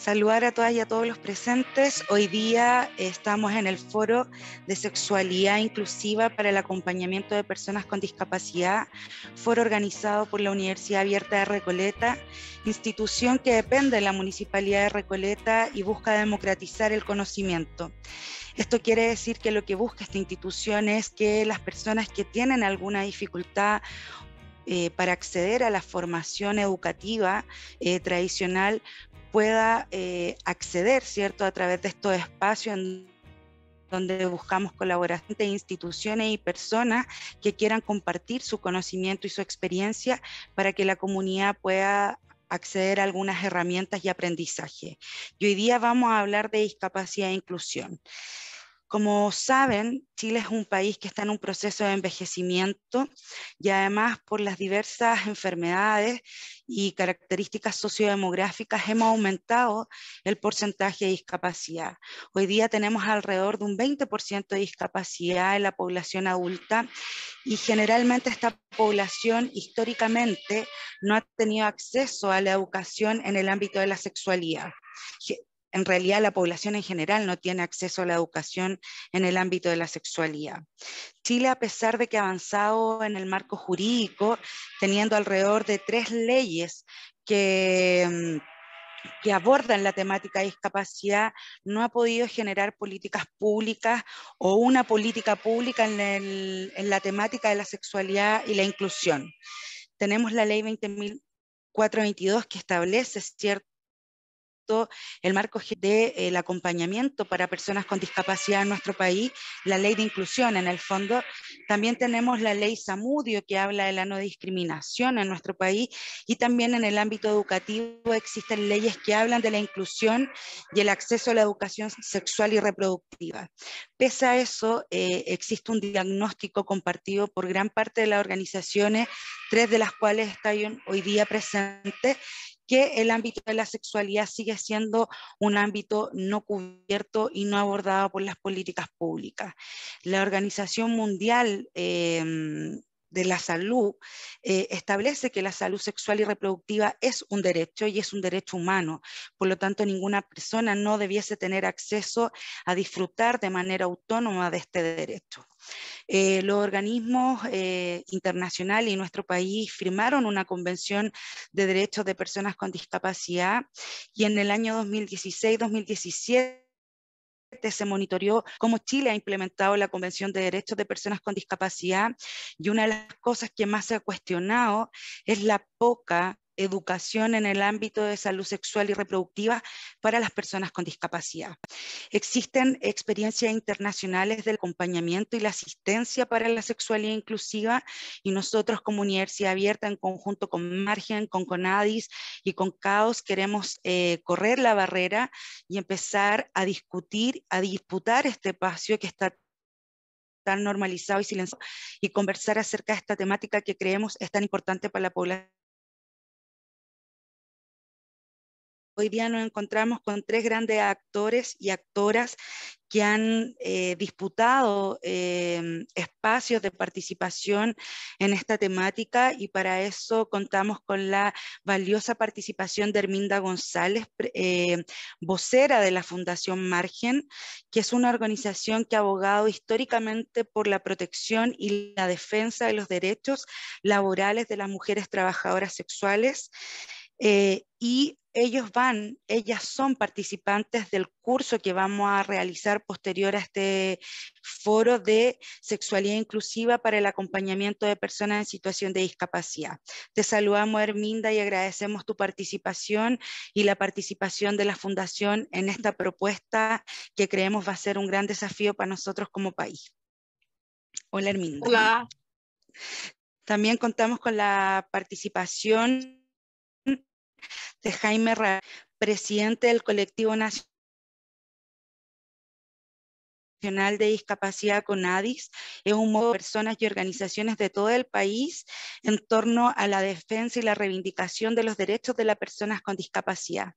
Saludar a todas y a todos los presentes. Hoy día estamos en el foro de sexualidad inclusiva para el acompañamiento de personas con discapacidad, foro organizado por la Universidad Abierta de Recoleta, institución que depende de la Municipalidad de Recoleta y busca democratizar el conocimiento. Esto quiere decir que lo que busca esta institución es que las personas que tienen alguna dificultad eh, para acceder a la formación educativa eh, tradicional pueda eh, acceder, ¿cierto?, a través de estos espacios donde buscamos colaboración de instituciones y personas que quieran compartir su conocimiento y su experiencia para que la comunidad pueda acceder a algunas herramientas y aprendizaje. Y hoy día vamos a hablar de discapacidad e inclusión. Como saben, Chile es un país que está en un proceso de envejecimiento y además por las diversas enfermedades y características sociodemográficas hemos aumentado el porcentaje de discapacidad. Hoy día tenemos alrededor de un 20% de discapacidad en la población adulta y generalmente esta población históricamente no ha tenido acceso a la educación en el ámbito de la sexualidad en realidad la población en general no tiene acceso a la educación en el ámbito de la sexualidad. Chile, a pesar de que ha avanzado en el marco jurídico, teniendo alrededor de tres leyes que mm, abordan la temática de discapacidad no ha podido generar políticas públicas o una política pública en, la temática de la sexualidad y la inclusión. Tenemos la ley 20.422 que establece el marco del el acompañamiento para personas con discapacidad en nuestro país, la ley de inclusión en el fondo. También tenemos la ley Samudio que habla de la no discriminación en nuestro país y también en el ámbito educativo existen leyes que hablan de la inclusión y el acceso a la educación sexual y reproductiva. Pese a eso, eh, existe un diagnóstico compartido por gran parte de las organizaciones, tres de las cuales están hoy día presentes, que el ámbito de la sexualidad sigue siendo un ámbito no cubierto y no abordado por las políticas públicas. La Organización Mundial em, de la salud eh, establece que la salud sexual y reproductiva es un derecho y es un derecho humano. Por lo tanto, ninguna persona no debiese tener acceso a disfrutar de manera autónoma de este derecho. Eh, los organismos eh, internacionales y nuestro país firmaron una convención de derechos de personas con discapacidad y en el año 2016-2017 se monitoreó cómo Chile ha implementado la Convención de Derechos de Personas con Discapacidad y una de las cosas que más se ha cuestionado es la poca educación en el ámbito de salud sexual y reproductiva para las personas con discapacidad. Existen experiencias internacionales del acompañamiento y la asistencia para la sexualidad inclusiva y nosotros como Universidad Abierta en conjunto con Margen, con CONADIS y con CAOS queremos eh, correr la barrera y empezar a discutir, a disputar este espacio que está tan normalizado y silenciado y conversar acerca de esta temática que creemos es tan importante para la población hoy día nos encontramos con tres grandes actores y actoras que han eh, disputado em, espacios de participación en esta temática y para eso contamos con la valiosa participación de Herminda González, eh, vocera de la Fundación Margen, que es una organización que ha abogado históricamente por la protección y la defensa de los derechos laborales de las mujeres trabajadoras sexuales. Eh, y ellos van, ellas son participantes del curso que vamos a realizar posterior a este foro de sexualidad inclusiva para el acompañamiento de personas en situación de discapacidad. Te saludamos, Herminda, y agradecemos tu participación y la participación de la Fundación en esta propuesta que creemos va a ser un gran desafío para nosotros como país. Hola, Herminda. Hola. También contamos con la participación de Jaime Ra, presidente del colectivo nacional de Discapacidad CONADIS es un modo de personas y organizaciones de todo el país en torno a la defensa y la reivindicación de los derechos de las personas con discapacidad.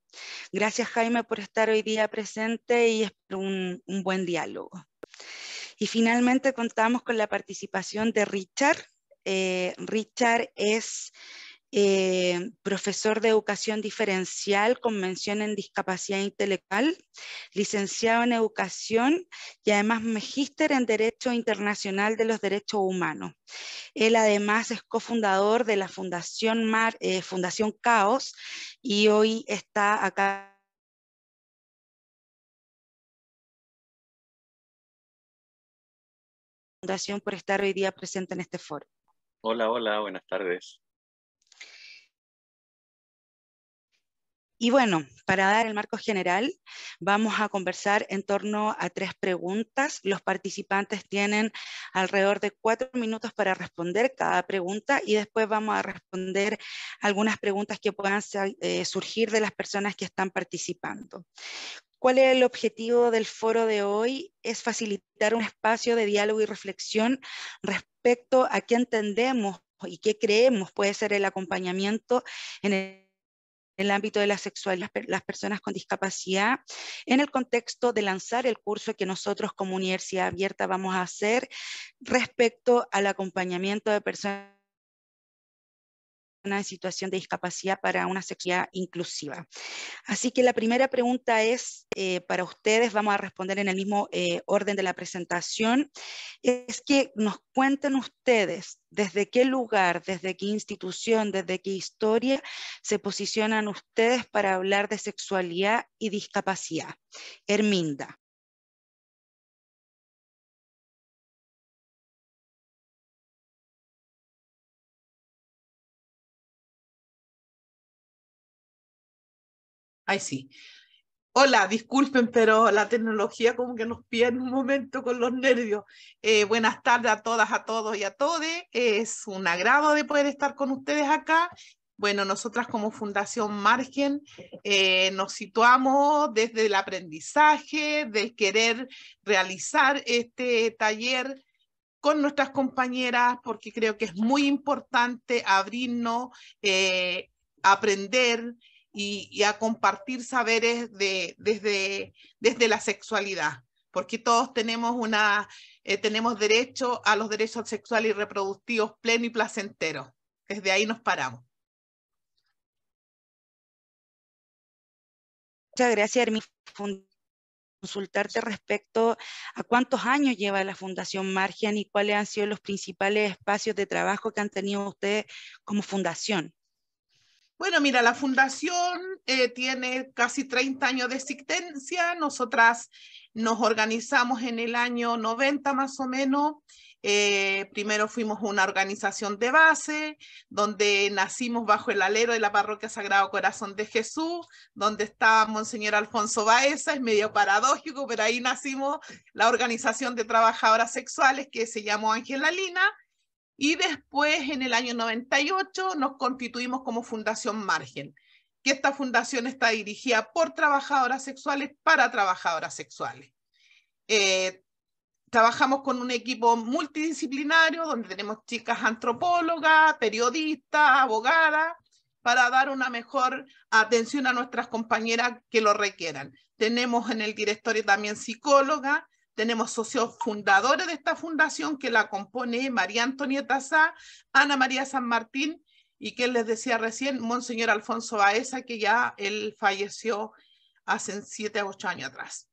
Gracias Jaime por estar hoy día presente y espero un, buen diálogo. Y finalmente contamos con la participación de Richard. Eh, Richard es eh, profesor de educación diferencial con mención en discapacidad intelectual, licenciado en educación y además magíster en Derecho Internacional de los Derechos Humanos. Él además es cofundador de la Fundación, eh, Caos y hoy está acá Fundación por estar hoy día presente en este foro. Hola, hola, buenas tardes. Y bueno, para dar el marco general, vamos a conversar en torno a tres preguntas. Los participantes tienen alrededor de cuatro minutos para responder cada pregunta y después vamos a responder algunas preguntas que puedan eh, surgir de las personas que están participando. ¿Cuál es el objetivo del foro de hoy? Es facilitar un espacio de diálogo y reflexión respecto a qué entendemos y qué creemos puede ser el acompañamiento en el el ámbito de la sexualidad, las personas con discapacidad, en el contexto de lanzar el curso que nosotros como Universidad Abierta vamos a hacer respecto al acompañamiento de personas en situación de discapacidad para una sexualidad inclusiva. Así que la primera pregunta es eh, para ustedes, vamos a responder en el mismo eh, orden de la presentación, es que nos cuenten ustedes desde qué lugar, desde qué institución, desde qué historia se posicionan ustedes para hablar de sexualidad y discapacidad. Herminda. Ay, sí. Hola, disculpen, pero la tecnología como que nos pide en un momento con los nervios. Eh, buenas tardes a todas, a todos y a todes. Es un agrado de poder estar con ustedes acá. Bueno, nosotras como Fundación Margen eh, nos situamos desde el aprendizaje, del querer realizar este taller con nuestras compañeras, porque creo que es muy importante abrirnos, eh, aprender, y, a compartir saberes de, desde, desde la sexualidad, porque todos tenemos, una, eh, tenemos derecho a los derechos sexuales y reproductivos pleno y placenteros. Desde ahí nos paramos. Muchas gracias, Hermi. Consultarte respecto a cuántos años lleva la Fundación Margen y cuáles han sido los principales espacios de trabajo que han tenido ustedes como fundación. Bueno, mira, la fundación eh, tiene casi 30 años de existencia. Nosotras nos organizamos en el año 90 más o menos. Eh, primero fuimos una organización de base, donde nacimos bajo el alero de la parroquia Sagrado Corazón de Jesús, donde estaba Monseñor Alfonso Baeza, es medio paradójico, pero ahí nacimos la organización de trabajadoras sexuales que se llamó Ángela Lina, y después, en el año 98, nos constituimos como Fundación Margen, que esta fundación está dirigida por trabajadoras sexuales para trabajadoras sexuales. Eh, trabajamos con un equipo multidisciplinario donde tenemos chicas antropólogas, periodistas, abogadas, para dar una mejor atención a nuestras compañeras que lo requieran. Tenemos en el directorio también psicóloga, tenemos socios fundadores de esta fundación que la compone María Antonieta Sá, Ana María San Martín y que les decía recién, Monseñor Alfonso Baeza, que ya él falleció hace siete a ocho años atrás.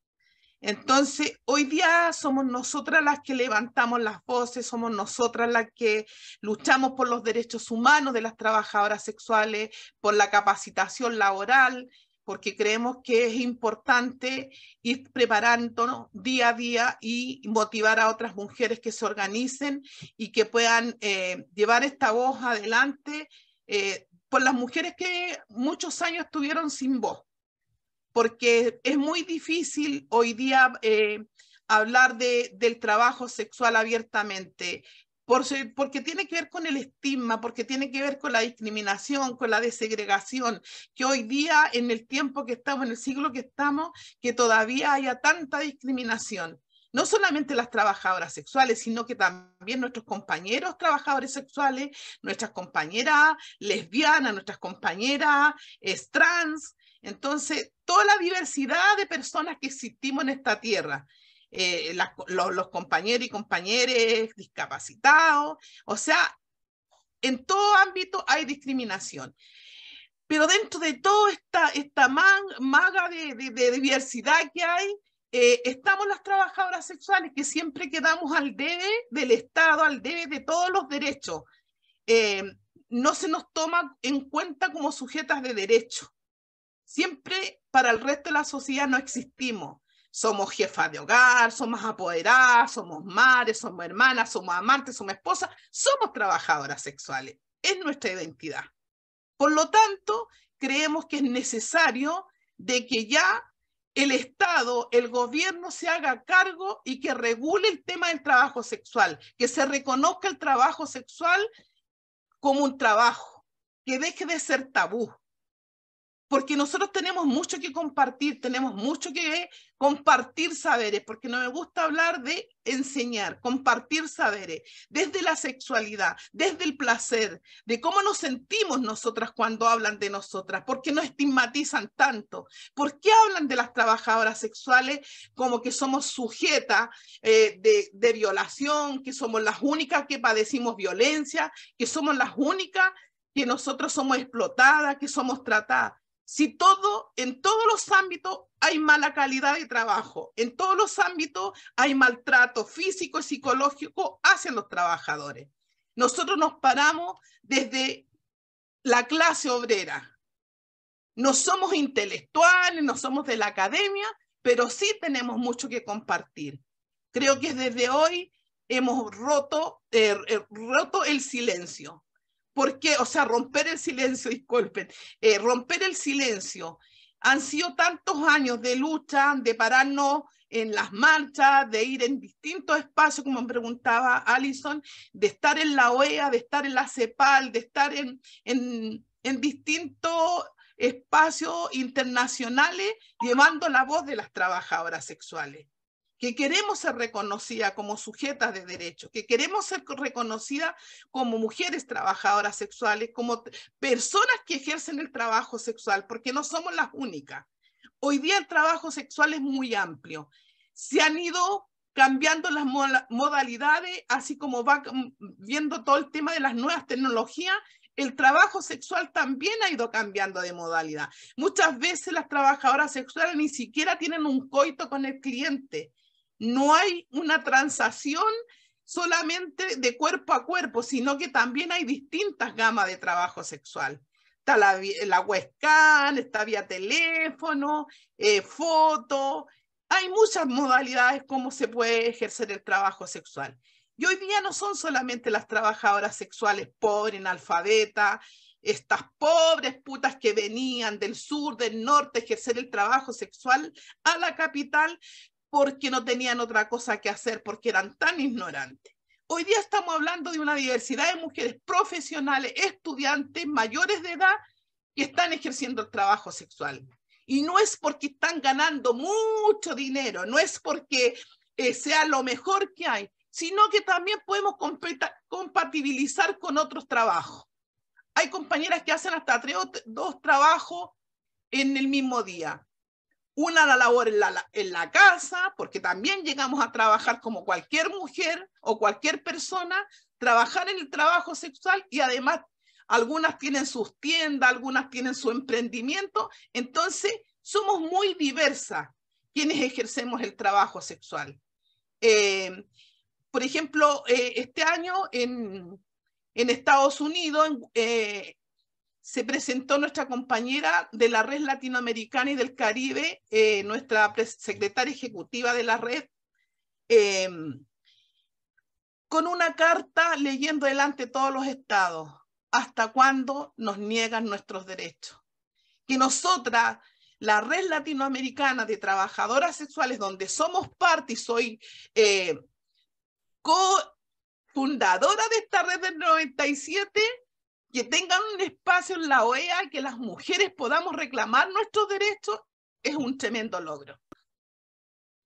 Entonces, hoy día somos nosotras las que levantamos las voces, somos nosotras las que luchamos por los derechos humanos de las trabajadoras sexuales, por la capacitación laboral, porque creemos que es importante ir preparándonos día a día y motivar a otras mujeres que se organicen y que puedan eh, llevar esta voz adelante eh, por las mujeres que muchos años estuvieron sin voz, porque es muy difícil hoy día eh, hablar de, del trabajo sexual abiertamente porque tiene que ver con el estigma, porque tiene que ver con la discriminación, con la desegregación, que hoy día, en el tiempo que estamos, en el siglo que estamos, que todavía haya tanta discriminación. No solamente las trabajadoras sexuales, sino que también nuestros compañeros trabajadores sexuales, nuestras compañeras lesbianas, nuestras compañeras trans. Entonces, toda la diversidad de personas que existimos en esta tierra eh, los, compañeros y compañeras discapacitados, o sea, En todo ámbito hay discriminación. Pero dentro de toda esta, esta maga de, diversidad que hay, eh, estamos las trabajadoras sexuales que siempre quedamos al debe del Estado, al debe de todos los derechos. Eh, no se nos toma en cuenta como sujetas de derecho. Siempre para el resto de la sociedad no existimos. Somos jefas de hogar, somos apoderadas, somos madres, somos hermanas, somos amantes, somos esposas, somos trabajadoras sexuales. Es nuestra identidad. Por lo tanto, creemos que es necesario de que ya el Estado, el gobierno se haga cargo y que regule el tema del trabajo sexual, que se reconozca el trabajo sexual como un trabajo, que deje de ser tabú, porque nosotros tenemos mucho que compartir, tenemos mucho que compartir saberes, porque no me gusta hablar de enseñar, compartir saberes, desde la sexualidad, desde el placer, de cómo nos sentimos nosotras cuando hablan de nosotras, por qué nos estigmatizan tanto, por qué hablan de las trabajadoras sexuales como que somos sujetas eh, de, de violación, que somos las únicas que padecimos violencia, que somos las únicas que nosotros somos explotadas, que somos tratadas si todo, en todos los ámbitos hay mala calidad de trabajo, en todos los ámbitos hay maltrato físico y psicológico hacia los trabajadores. Nosotros nos paramos desde la clase obrera. No somos intelectuales, no somos de la academia, pero sí tenemos mucho que compartir. Creo que desde hoy hemos roto, eh, eh, roto el silencio. Porque, o sea, romper el silencio, disculpen, eh, romper el silencio. Han sido tantos años de lucha, de pararnos en las marchas, de ir en distintos espacios, como me preguntaba Alison, de estar en la OEA, de estar en la CEPAL, de estar en, en, en distintos espacios internacionales llevando la voz de las trabajadoras sexuales que queremos ser reconocidas como sujetas de derechos, que queremos ser reconocidas como mujeres trabajadoras sexuales, como personas que ejercen el trabajo sexual, porque no somos las únicas. Hoy día el trabajo sexual es muy amplio. Se han ido cambiando las modalidades, así como va viendo todo el tema de las nuevas tecnologías, el trabajo sexual también ha ido cambiando de modalidad. Muchas veces las trabajadoras sexuales ni siquiera tienen un coito con el cliente, no hay una transacción solamente de cuerpo a cuerpo, sino que también hay distintas gamas de trabajo sexual. Está la, webcam, está vía teléfono, eh, foto. Hay muchas modalidades cómo se puede ejercer el trabajo sexual. Y hoy día no son solamente las trabajadoras sexuales pobres, analfabetas, estas pobres putas que venían del sur, del norte, a ejercer el trabajo sexual a la capital, porque no tenían otra cosa que hacer, porque eran tan ignorantes. Hoy día estamos hablando de una diversidad de mujeres profesionales, estudiantes, mayores de edad, que están ejerciendo el trabajo sexual. Y no es porque están ganando mucho dinero, no es porque eh, sea lo mejor que hay, sino que también podemos compatibilizar con otros trabajos. Hay compañeras que hacen hasta tres dos trabajos en el mismo día una la labor en la, casa, porque también llegamos a trabajar como cualquier mujer o cualquier persona, trabajar en el trabajo sexual y además algunas tienen sus tiendas, algunas tienen su emprendimiento, entonces somos muy diversas quienes ejercemos el trabajo sexual. Eh, por ejemplo, eh, este año en, en Estados Unidos, eh, se presentó nuestra compañera de la red latinoamericana y del Caribe, eh, nuestra secretaria ejecutiva de la red, em, con una carta leyendo delante todos los estados, hasta cuándo nos niegan nuestros derechos. Que nosotras, la red latinoamericana de trabajadoras sexuales, donde somos parte y soy eh, co-fundadora de esta red del 97, que tengan un espacio en la OEA, que las mujeres podamos reclamar nuestros derechos, es un tremendo logro.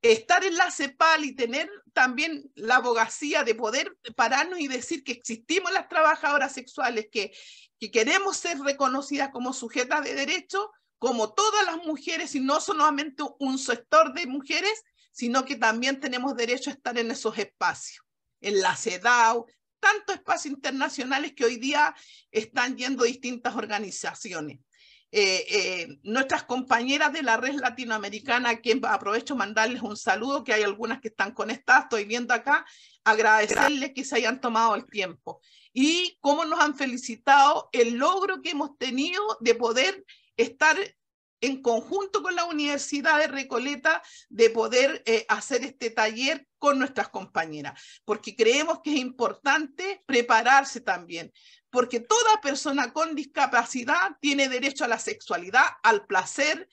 Estar en la CEPAL y tener también la abogacía de poder pararnos y decir que existimos las trabajadoras sexuales, que, que queremos ser reconocidas como sujetas de derecho, como todas las mujeres, y no solamente un sector de mujeres, sino que también tenemos derecho a estar en esos espacios, en la CEDAW, tantos espacios internacionales que hoy día están yendo distintas organizaciones. Eh, eh, nuestras compañeras de la red latinoamericana, a quien aprovecho mandarles un saludo, que hay algunas que están conectadas, estoy viendo acá, agradecerles que se hayan tomado el tiempo y cómo nos han felicitado el logro que hemos tenido de poder estar en conjunto con la Universidad de Recoleta de poder eh, hacer este taller con nuestras compañeras, porque creemos que es importante prepararse también, porque toda persona con discapacidad tiene derecho a la sexualidad, al placer,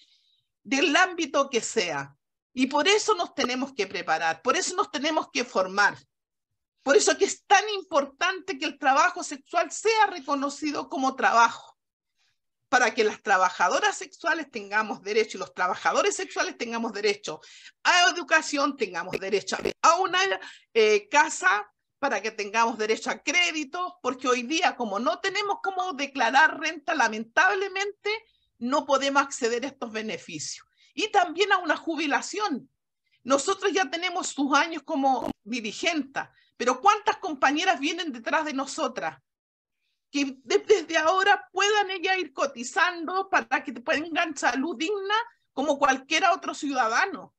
del ámbito que sea. Y por eso nos tenemos que preparar, por eso nos tenemos que formar. Por eso que es tan importante que el trabajo sexual sea reconocido como trabajo, para que las trabajadoras sexuales tengamos derecho y los trabajadores sexuales tengamos derecho a educación, tengamos derecho a una eh, casa para que tengamos derecho a crédito, porque hoy día como no tenemos cómo declarar renta, lamentablemente no podemos acceder a estos beneficios. Y también a una jubilación. Nosotros ya tenemos sus años como dirigentes, pero ¿cuántas compañeras vienen detrás de nosotras? Que desde ahora puedan ellas ir cotizando para que tengan salud digna como cualquier otro ciudadano.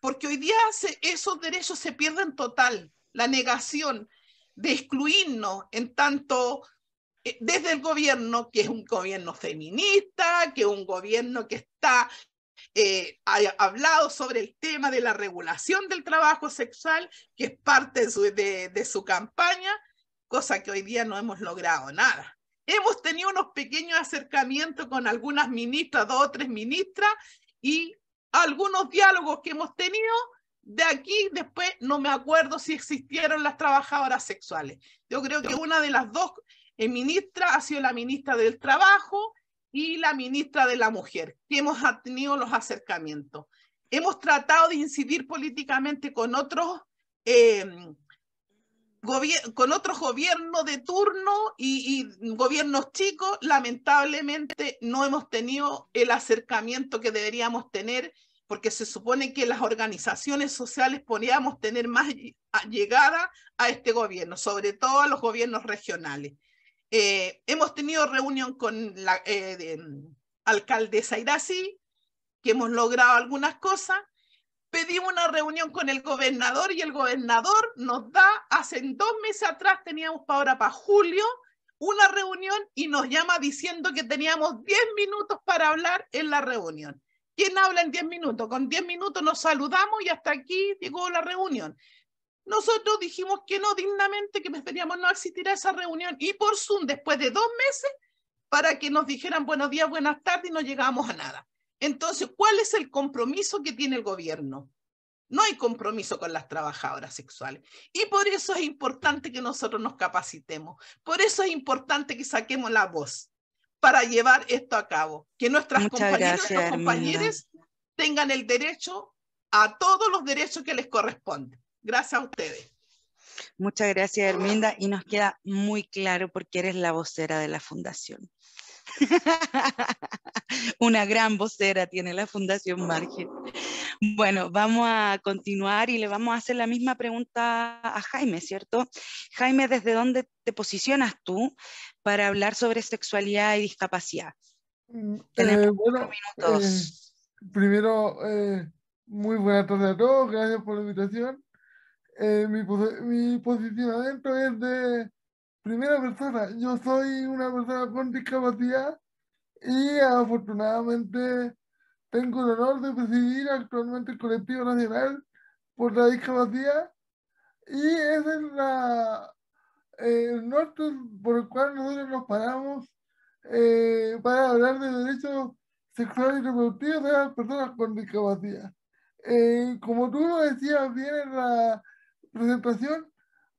Porque hoy día esos derechos se pierden total la negación de excluirnos en tanto eh, desde el gobierno, que es un gobierno feminista, que es un gobierno que está eh, ha hablado sobre el tema de la regulación del trabajo sexual, que es parte de su, de su, campaña, cosa que hoy día no hemos logrado nada. Hemos tenido unos pequeños acercamientos con algunas ministras, dos o tres ministras, y algunos diálogos que hemos tenido, de aquí después no me acuerdo si existieron las trabajadoras sexuales. Yo creo que una de las dos eh, ministras ha sido la ministra del Trabajo y la ministra de la Mujer, que hemos tenido los acercamientos. Hemos tratado de incidir políticamente con otros, em, con otros gobiernos de turno y, y gobiernos chicos. Lamentablemente no hemos tenido el acercamiento que deberíamos tener porque se supone que las organizaciones sociales podríamos tener más llegada a este gobierno, sobre todo a los gobiernos regionales. Eh, hemos tenido reunión con la eh, mm, alcaldesa Irací, que hemos logrado algunas cosas. Pedimos una reunión con el gobernador y el gobernador nos da, hace dos meses atrás teníamos para ahora, para julio, una reunión y nos llama diciendo que teníamos 10 minutos para hablar en la reunión. ¿Quién habla en 10 minutos? Con 10 minutos nos saludamos y hasta aquí llegó la reunión. Nosotros dijimos que no dignamente, que preferíamos no asistir a esa reunión y por Zoom después de dos meses para que nos dijeran buenos días, buenas tardes y no llegamos a nada. Entonces, ¿cuál es el compromiso que tiene el gobierno? No hay compromiso con las trabajadoras sexuales. Y por eso es importante que nosotros nos capacitemos. Por eso es importante que saquemos la voz para llevar esto a cabo. Que nuestras compañeras y compañeros tengan el derecho a todos los derechos que les corresponden. Gracias a ustedes. Muchas gracias, Herminda, y nos queda muy claro porque eres la vocera de la fundación. Una gran vocera tiene la Fundación Margen. Bueno, vamos a continuar y le vamos a hacer la misma pregunta a Jaime, ¿cierto? Jaime, ¿desde dónde te posicionas tú para hablar sobre sexualidad y discapacidad? Mm, Tenemos eh, bueno, minutos. Eh, primero, eh, muy buenas tardes a todos, gracias por la invitación. mi, mi posicionamiento es de primera persona. Yo soy una persona con discapacidad y afortunadamente tengo el honor de presidir actualmente el colectivo nacional por la discapacidad y ese es la, el norte por el cual nosotros nos paramos eh, para hablar de derechos sexuales y reproductivos de las personas con discapacidad. Eh, como tú lo decías bien en la presentación,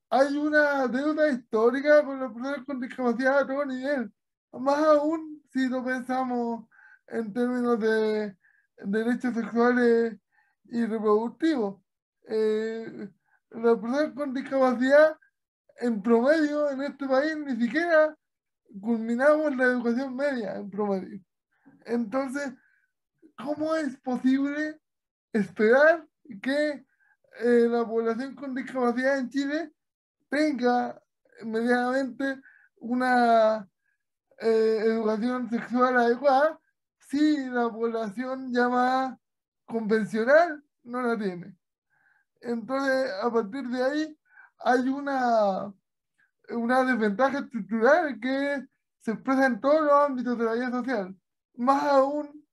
hay una deuda histórica con las personas con discapacidad a todo nivel, más aún si lo pensamos en términos de derechos sexuales y reproductivos. Eh, las personas con discapacidad, en promedio, en este país, ni siquiera culminamos la educación media en promedio. Entonces, ¿cómo es posible esperar que eh, la población con discapacidad en Chile tenga medianamente una eh, educación sexual adecuada si la población llamada convencional no la tiene. Entonces, a partir de ahí, hay una, una desventaja estructural que se expresa en todos los ámbitos de la vida social, más aún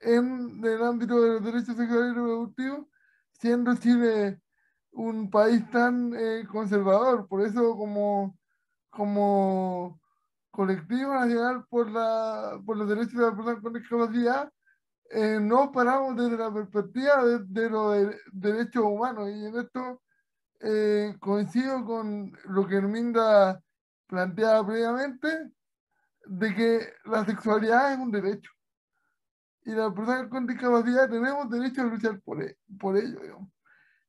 en el ámbito de los derechos sexuales y reproductivos, siendo Chile un país tan eh, conservador. Por eso, como, como colectivo nacional por, la, por los derechos de las personas con discapacidad, eh, no paramos desde la perspectiva de, los derechos humanos. Y en esto eh, coincido con lo que Herminda planteaba previamente, de que la sexualidad es un derecho. Y las personas con discapacidad tenemos derecho a luchar por, e, por ello.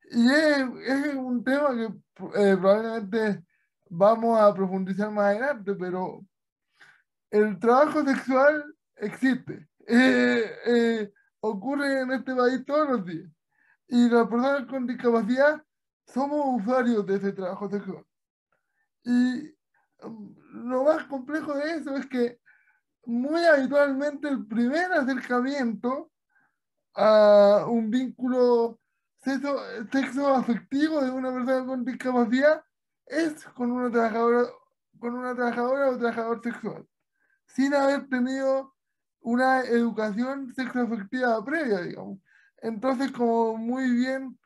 Y es, es, un tema que eh, probablemente vamos a profundizar más adelante, pero el trabajo sexual existe. Eh, eh, ocurre en este país todos los días. Y las personas con discapacidad somos usuarios de ese trabajo sexual. Y um, lo más complejo de eso es que muy habitualmente el primer acercamiento a un vínculo sexo, sexo afectivo de una persona con discapacidad es con una trabajadora, con una trabajadora o trabajador sexual, sin haber tenido una educación sexoafectiva previa, digamos. Entonces, como muy bien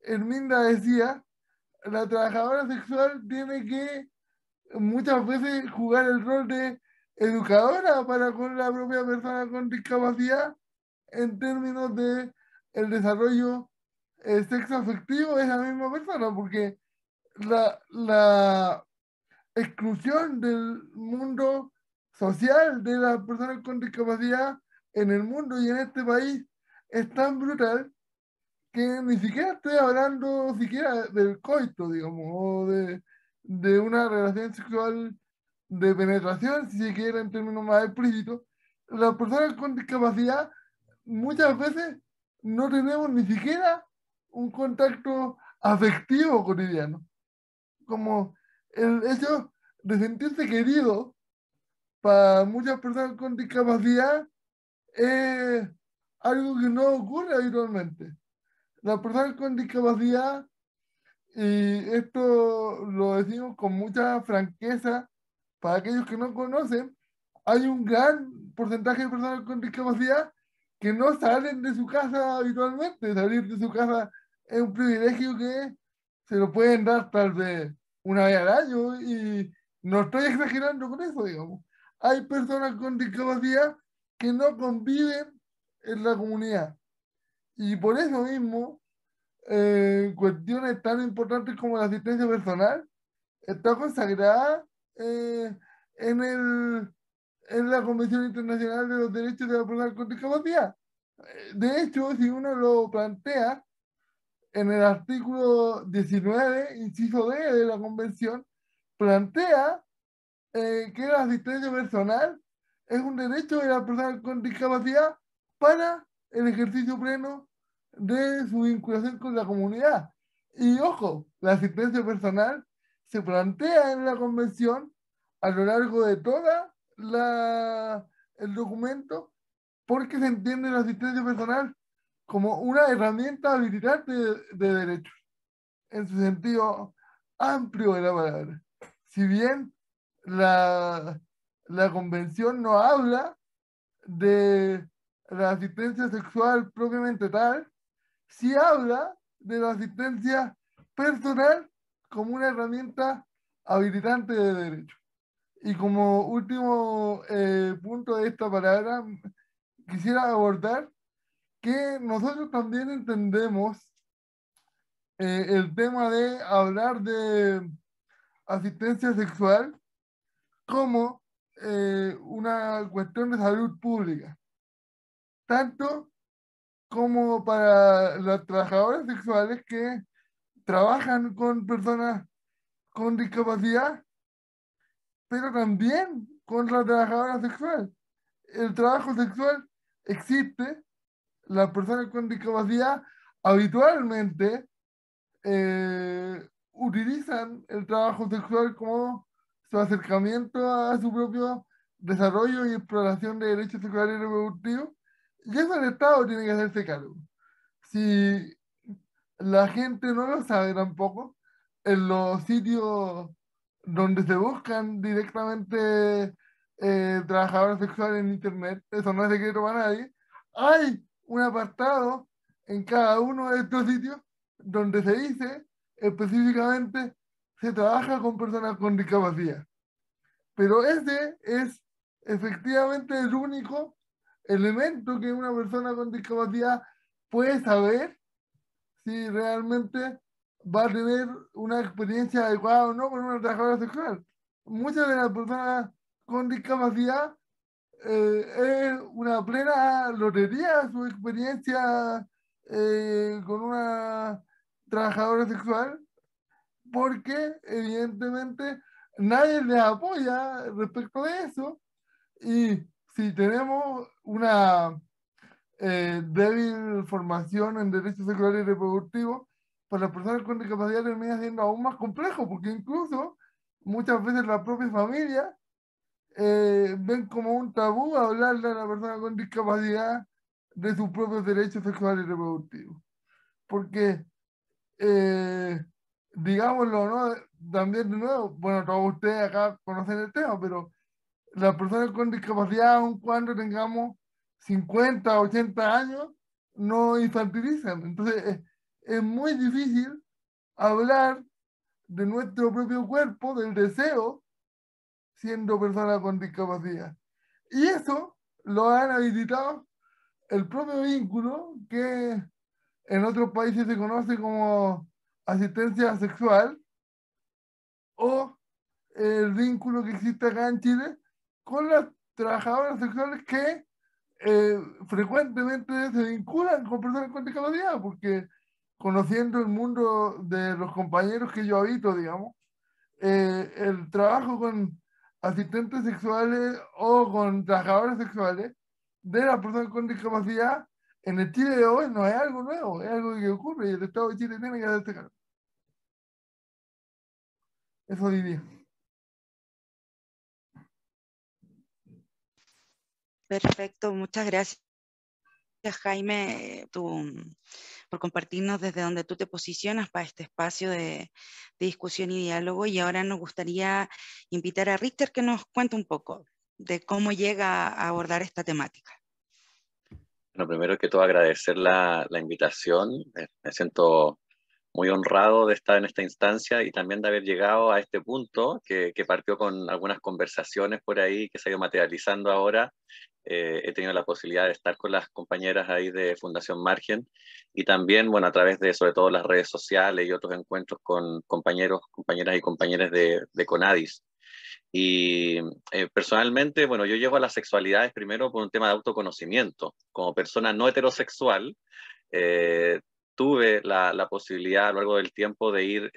Herminda decía, la trabajadora sexual tiene que muchas veces jugar el rol de educadora para con la propia persona con discapacidad en términos de desarrollo eh, sexoafectivo de esa misma persona, porque la, la exclusión del mundo social de las personas con discapacidad en el mundo y en este país es tan brutal que ni siquiera estoy hablando siquiera del coito, digamos, o de, de una relación sexual de penetración, si se quiere en términos más explícitos. Las personas con discapacidad muchas veces no tenemos ni siquiera un contacto afectivo cotidiano. Como el hecho de sentirse querido para muchas personas con discapacidad es algo que no ocurre habitualmente. Las personas con discapacidad, y esto lo decimos con mucha franqueza para aquellos que no conocen, hay un gran porcentaje de personas con discapacidad que no salen de su casa habitualmente. Salir de su casa es un privilegio que se lo pueden dar tal vez una vez al año y no estoy exagerando con eso, digamos hay personas con discapacidad que no conviven en la comunidad. Y por eso mismo, eh, cuestiones tan importantes como la asistencia personal está consagrada eh, en, el, en la Convención Internacional de los Derechos de la Persona con Discapacidad. De hecho, si uno lo plantea, en el artículo 19, inciso D de la Convención, plantea eh, que la asistencia personal es un derecho de la persona con discapacidad para el ejercicio pleno de su vinculación con la comunidad. Y ojo, la asistencia personal se plantea en la convención a lo largo de toda la, el documento porque se entiende la asistencia personal como una herramienta habilitante de, de derechos, en su sentido amplio de la palabra. Si bien la, la convención no habla de la asistencia sexual propiamente tal, sí habla de la asistencia personal como una herramienta habilitante de derecho. Y como último eh, punto de esta palabra, quisiera abordar que nosotros también entendemos eh, el tema de hablar de asistencia sexual como eh, una cuestión de salud pública, tanto como para las trabajadoras sexuales que trabajan con personas con discapacidad, pero también con la trabajadora sexual. El trabajo sexual existe, las personas con discapacidad habitualmente eh, utilizan el trabajo sexual como su acercamiento a su propio desarrollo y exploración de derechos sexuales y reproductivos. Y eso el Estado tiene que hacerse cargo. Si la gente no lo sabe tampoco, en los sitios donde se buscan directamente eh, trabajadores sexuales en Internet, eso no es secreto para nadie, hay un apartado en cada uno de estos sitios donde se dice específicamente se trabaja con personas con discapacidad. Pero ese es efectivamente el único elemento que una persona con discapacidad puede saber si realmente va a tener una experiencia adecuada o no con una trabajadora sexual. Muchas de las personas con discapacidad eh, es una plena lotería su experiencia eh, con una trabajadora sexual porque evidentemente nadie les apoya respecto de eso. Y si tenemos una eh, débil formación en derechos sexuales y reproductivos, para las personas con discapacidad termina siendo aún más complejo, porque incluso muchas veces la propia familia eh, ven como un tabú hablarle a la persona con discapacidad de sus propios derechos sexuales y reproductivos. Porque, eh, digámoslo, ¿no? También de nuevo, bueno, todos ustedes acá conocen el tema, pero las personas con discapacidad, aun cuando tengamos 50, 80 años, no infantilizan. Entonces, es muy difícil hablar de nuestro propio cuerpo, del deseo, siendo persona con discapacidad. Y eso lo han habilitado el propio vínculo que en otros países se conoce como asistencia sexual o el vínculo que existe acá en Chile con las trabajadoras sexuales que eh, frecuentemente se vinculan con personas con discapacidad, porque conociendo el mundo de los compañeros que yo habito, digamos, eh, el trabajo con asistentes sexuales o con trabajadores sexuales de las personas con discapacidad en el Chile de hoy no es algo nuevo, es algo que ocurre y el Estado de Chile tiene que hacerse cargo. Eso diría. Perfecto, muchas gracias Jaime por compartirnos desde donde tú te posicionas para este espacio de, discusión y diálogo. Y ahora nos gustaría invitar a Richter que nos cuente un poco de cómo llega a abordar esta temática. Bueno, primero que todo agradecer la, invitación. Me siento muy honrado de estar en esta instancia y también de haber llegado a este punto que, que partió con algunas conversaciones por ahí que se ha ido materializando ahora eh, he tenido la posibilidad de estar con las compañeras ahí de Fundación Margen y también, bueno, a través de sobre todo las redes sociales y otros encuentros con compañeros, compañeras y compañeros de, de CONADIS. Y eh, personalmente, bueno, yo llego a las sexualidades primero por un tema de autoconocimiento. Como persona no heterosexual, eh, tuve la, la, posibilidad a lo largo del tiempo de ir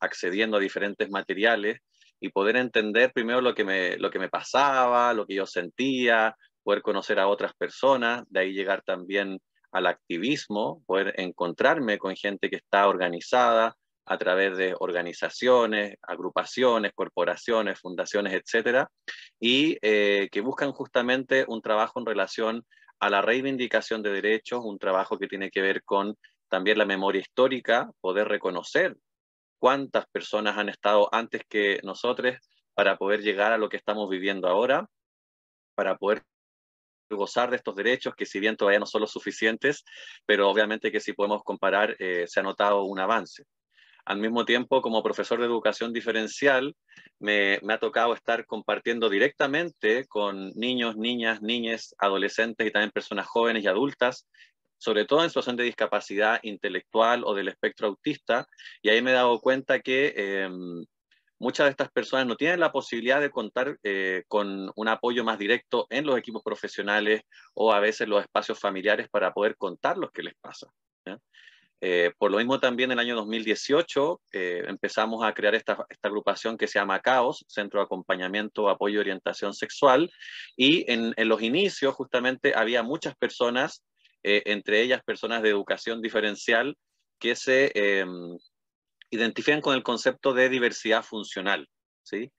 accediendo a diferentes materiales y poder entender primero lo que, me, lo que me pasaba, lo que yo sentía, poder conocer a otras personas, de ahí llegar también al activismo, poder encontrarme con gente que está organizada a través de organizaciones, agrupaciones, corporaciones, fundaciones, etcétera, y eh, que buscan justamente un trabajo en relación a la reivindicación de derechos, un trabajo que tiene que ver con también la memoria histórica, poder reconocer cuántas personas han estado antes que nosotros para poder llegar a lo que estamos viviendo ahora, para poder gozar de estos derechos, que si bien todavía no son los suficientes, pero obviamente que si podemos comparar, eh, se ha notado un avance. Al mismo tiempo, como profesor de educación diferencial, me, ha tocado estar compartiendo directamente con niños, niñas, niñas, adolescentes y también personas jóvenes y adultas, sobre todo en situación de discapacidad intelectual o del espectro autista, y ahí me he dado cuenta que em, muchas de estas personas no tienen la posibilidad de contar eh, con un apoyo más directo en los equipos profesionales o a veces los espacios familiares para poder contar lo que les pasa. Eh, por lo mismo también en el año 2018 eh, empezamos a crear esta, esta, agrupación que se llama CAOS, Centro de Acompañamiento, Apoyo y Orientación Sexual, y en, en los inicios justamente había muchas personas, entre ellas personas de educación diferencial, que se em, identifican con el concepto de diversidad funcional, ¿sí?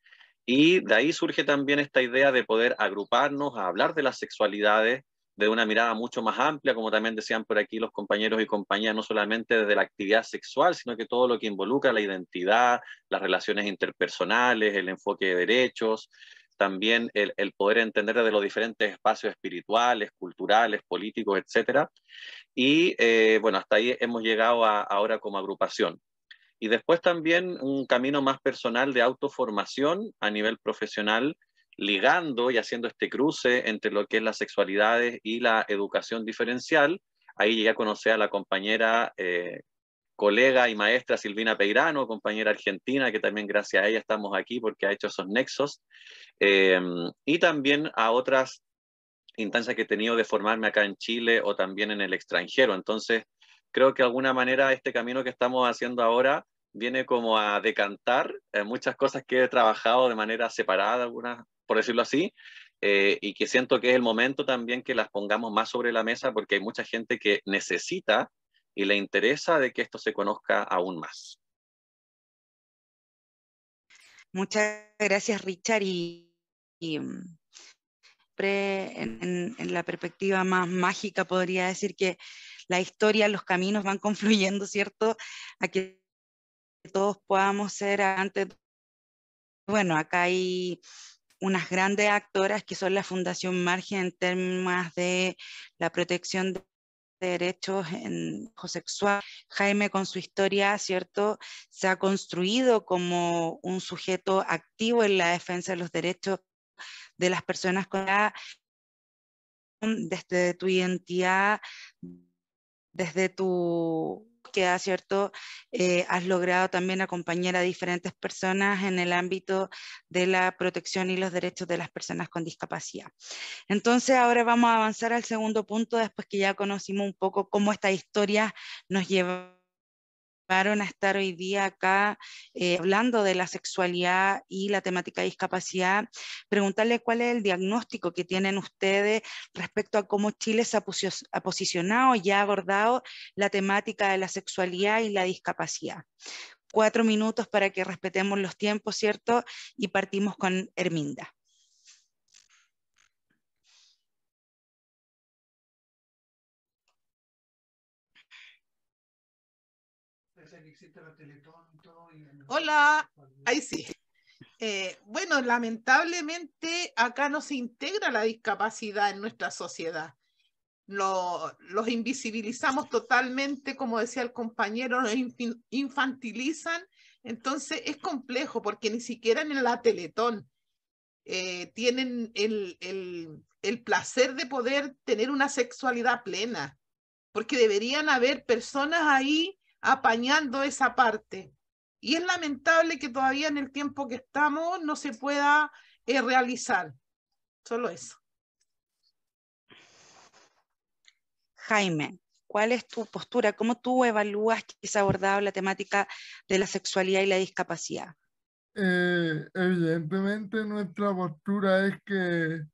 Y de ahí surge también esta idea de poder agruparnos a hablar de las sexualidades de una mirada mucho más amplia, como también decían por aquí los compañeros y compañeras, no solamente desde la actividad sexual, sino que todo lo que involucra la identidad, las relaciones interpersonales, el enfoque de derechos, también el, poder entender desde los diferentes espacios espirituales, culturales, políticos, etc. Y eh, bueno, hasta ahí hemos llegado ahora como agrupación. Y después también un camino más personal de autoformación a nivel profesional, ligando y haciendo este cruce entre lo que es las sexualidades y la educación diferencial. Ahí llegué a conocer a la compañera, eh, colega y maestra Silvina Peirano, compañera argentina, que también gracias a ella estamos aquí porque ha hecho esos nexos. Eh, y también a otras instancias que he tenido de formarme acá en Chile o también en el extranjero. Entonces, creo que de alguna manera este camino que estamos haciendo ahora viene como a decantar eh, muchas cosas que he trabajado de manera separada, algunas por decirlo así, eh, y que siento que es el momento también que las pongamos más sobre la mesa porque hay mucha gente que necesita y le interesa de que esto se conozca aún más. Muchas gracias, Richard. Y, mm, en, en, la perspectiva más mágica podría decir que la historia, los caminos van confluyendo, ¿cierto? A que todos podamos ser antes. Bueno, acá hay unas grandes actoras que son la Fundación Margen en términos de la protección de derechos en sexual. Jaime con su historia, ¿cierto? Se ha construido como un sujeto activo en la defensa de los derechos de las personas con la desde tu identidad, desde tu que ¿cierto? Eh, has logrado también acompañar a diferentes personas en el ámbito de la protección y los derechos de las personas con discapacidad. Entonces, ahora vamos a avanzar al segundo punto, después que ya conocimos un poco cómo esta historia nos lleva a estar hoy día acá eh, hablando de la sexualidad y la temática de discapacidad, preguntarle cuál es el diagnóstico que tienen ustedes respecto a cómo Chile se ha, posicionado y ha abordado la temática de la sexualidad y la discapacidad. Cuatro minutos para que respetemos los tiempos, ¿cierto? Y partimos con Herminda. Hola, ahí sí. Eh, bueno, lamentablemente acá no se integra la discapacidad en nuestra sociedad. los invisibilizamos totalmente, como decía el compañero, nos infantilizan. Entonces es complejo porque ni siquiera en la Teletón eh, tienen el, el placer de poder tener una sexualidad plena, porque deberían haber personas ahí apañando esa parte. Y es lamentable que todavía en el tiempo que estamos no se pueda eh, realizar. Solo eso. Jaime, ¿cuál es tu postura? ¿Cómo tú evalúas que se ha abordado la temática de la sexualidad y la discapacidad? Eh, evidentemente nuestra postura es que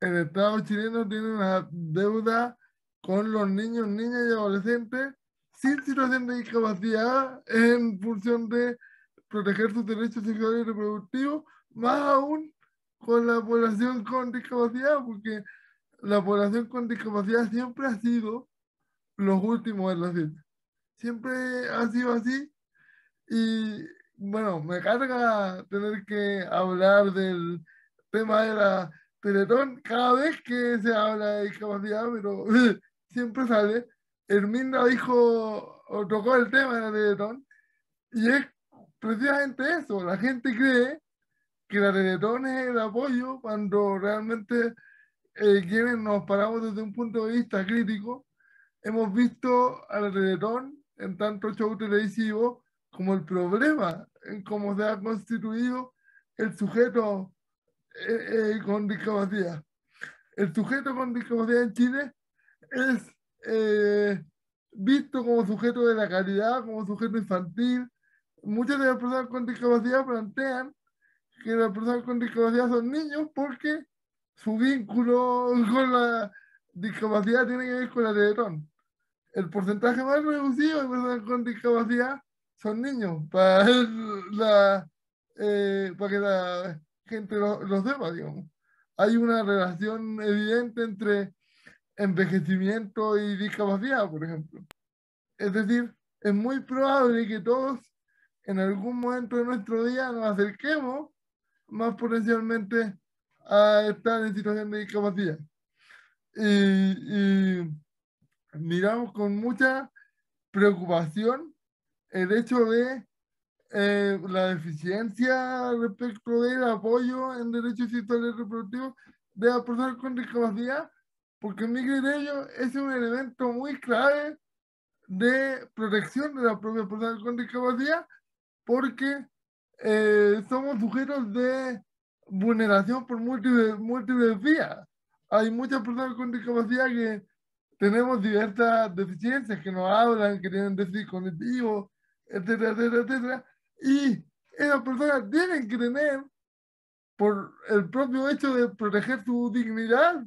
el Estado chileno tiene una deuda con los niños, niñas y adolescentes sin situación de discapacidad en función de proteger sus derechos sexuales y reproductivos, más aún con la población con discapacidad, porque la población con discapacidad siempre ha sido los últimos en la ciencia. Siempre ha sido así y bueno, me carga tener que hablar del tema de la Teletón cada vez que se habla de discapacidad, pero siempre sale Herminda dijo o tocó el tema de la Teletón y es precisamente eso, la gente cree que la Teletón es el apoyo cuando realmente eh, quienes nos paramos desde un punto de vista crítico, hemos visto a la Teletón en tanto show televisivo como el problema en cómo se ha constituido el sujeto eh, eh, con discapacidad. El sujeto con discapacidad en Chile es eh, visto como sujeto de la calidad, como sujeto infantil. Muchas de las personas con discapacidad plantean que las personas con discapacidad son niños porque su vínculo con la discapacidad tiene que ver con la Teletón. El porcentaje más reducido de personas con discapacidad son niños para, la, eh, para que la que entre los demás, digamos. Hay una relación evidente entre envejecimiento y discapacidad, por ejemplo. Es decir, es muy probable que todos en algún momento de nuestro día nos acerquemos más potencialmente a estar en situación de discapacidad. Y, miramos con mucha preocupación el hecho de eh, la deficiencia respecto del apoyo en derechos sexuales reproductivos de las personas con discapacidad, porque en mi criterio es un elemento muy clave de protección de las propias personas con discapacidad, porque eh, somos sujetos de vulneración por múltiples, múltiples vías. Hay muchas personas con discapacidad que tenemos diversas deficiencias, que nos hablan, que tienen déficit cognitivo, etcétera, etcétera, etcétera. Y esas personas tienen que tener, por el propio hecho de proteger su dignidad,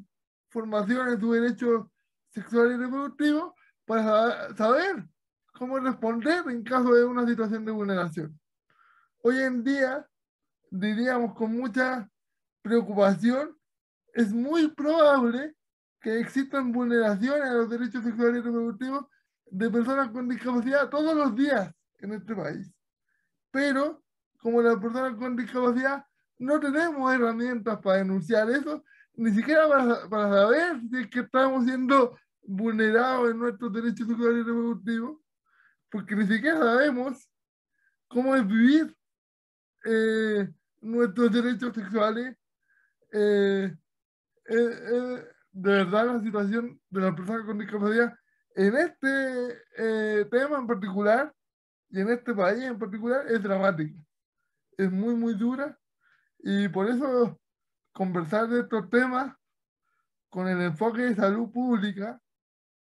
formación en sus derechos sexuales y reproductivos, para saber cómo responder en caso de una situación de vulneración. Hoy en día, diríamos con mucha preocupación, es muy probable que existan vulneraciones a los derechos sexuales y reproductivos de personas con discapacidad todos los días en este país. Pero, como las personas con discapacidad no tenemos herramientas para denunciar eso, ni siquiera para, para saber si es que estamos siendo vulnerados en nuestros derechos sexuales y reproductivos, porque ni siquiera sabemos cómo es vivir eh, nuestros derechos sexuales. Eh, eh, de verdad, la situación de las personas con discapacidad en este tema en particular y en este país en particular es dramática. Es muy, muy dura y por eso conversar de estos temas con el enfoque de salud pública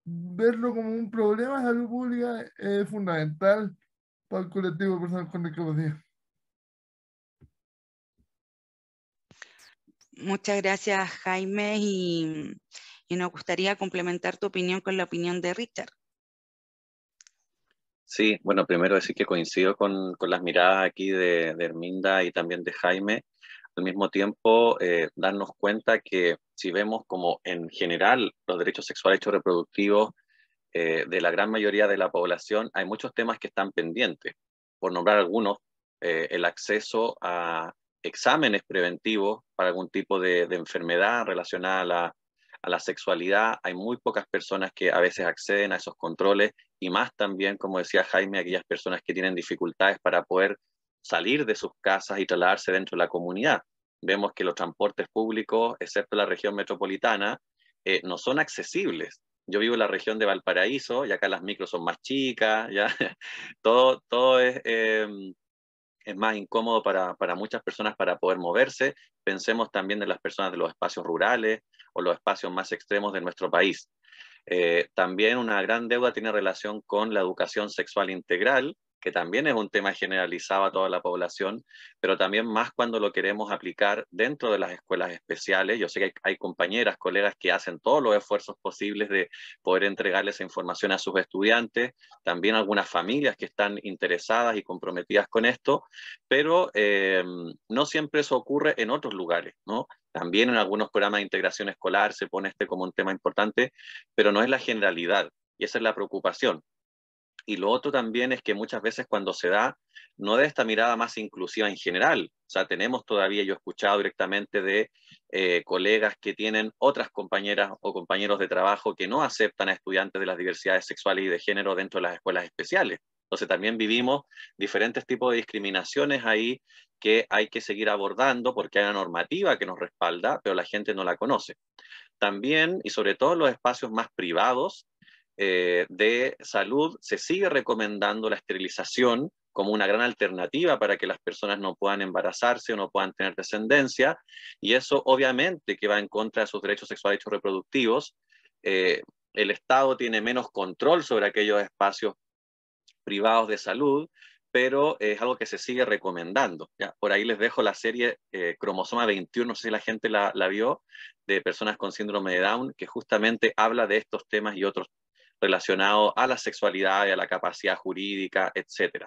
verlo como un problema de salud pública es fundamental para el colectivo de personas con discapacidad. Muchas gracias, Jaime, y, nos gustaría complementar tu opinión con la opinión de Richard. Sí, bueno, primero decir que coincido con, las miradas aquí de, de, Herminda y también de Jaime. Al mismo tiempo, eh, darnos cuenta que si vemos como en general los derechos sexuales y reproductivos eh, de la gran mayoría de la población, hay muchos temas que están pendientes. Por nombrar algunos, eh, el acceso a exámenes preventivos para algún tipo de, enfermedad relacionada a la, a la sexualidad. Hay muy pocas personas que a veces acceden a esos controles y más también, como decía Jaime, aquellas personas que tienen dificultades para poder salir de sus casas y trasladarse dentro de la comunidad. Vemos que los transportes públicos, excepto la región metropolitana, eh, no son accesibles. Yo vivo en la región de Valparaíso y acá las micros son más chicas, ya todo, todo es, em, es más incómodo para, para, muchas personas para poder moverse. Pensemos también en las personas de los espacios rurales o los espacios más extremos de nuestro país. Eh, también una gran deuda tiene relación con la educación sexual integral, que también es un tema generalizado a toda la población, pero también más cuando lo queremos aplicar dentro de las escuelas especiales. Yo sé que hay, compañeras, colegas que hacen todos los esfuerzos posibles de poder entregarle esa información a sus estudiantes, también algunas familias que están interesadas y comprometidas con esto, pero eh, no siempre eso ocurre en otros lugares, ¿no? También en algunos programas de integración escolar se pone este como un tema importante, pero no es la generalidad. Y esa es la preocupación. Y lo otro también es que muchas veces cuando se da, no de esta mirada más inclusiva en general. O sea, tenemos todavía, yo he escuchado directamente de eh, colegas que tienen otras compañeras o compañeros de trabajo que no aceptan a estudiantes de las diversidades sexuales y de género dentro de las escuelas especiales. Entonces también vivimos diferentes tipos de discriminaciones ahí que hay que seguir abordando porque hay una normativa que nos respalda, pero la gente no la conoce. También, y sobre todo los espacios más privados, eh, de salud se sigue recomendando la esterilización como una gran alternativa para que las personas no puedan embarazarse o no puedan tener descendencia, y eso obviamente que va en contra de sus derechos sexuales y reproductivos. Eh, el Estado tiene menos control sobre aquellos espacios privados de salud, pero es algo que se sigue recomendando. ¿ya? Por ahí les dejo la serie eh, Cromosoma 21, no sé si la gente la, la, vio, de personas con síndrome de Down, que justamente habla de estos temas y otros relacionado a la sexualidad y a la capacidad jurídica, etc.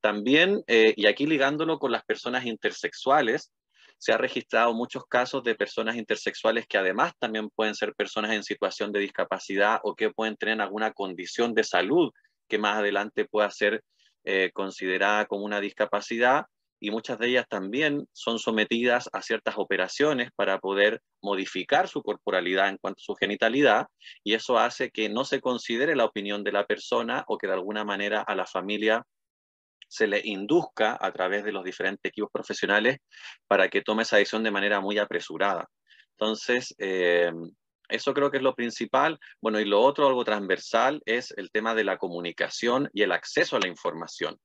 También, eh, y aquí ligándolo con las personas intersexuales, se ha registrado muchos casos de personas intersexuales que además también pueden ser personas en situación de discapacidad o que pueden tener alguna condición de salud que más adelante pueda ser eh, considerada como una discapacidad y muchas de ellas también son sometidas a ciertas operaciones para poder modificar su corporalidad en cuanto a su genitalidad y eso hace que no se considere la opinión de la persona o que de alguna manera a la familia se le induzca a través de los diferentes equipos profesionales para que tome esa decisión de manera muy apresurada. Entonces, eh, eso creo que es lo principal. Bueno, y lo otro, algo transversal, es el tema de la comunicación y el acceso a la información.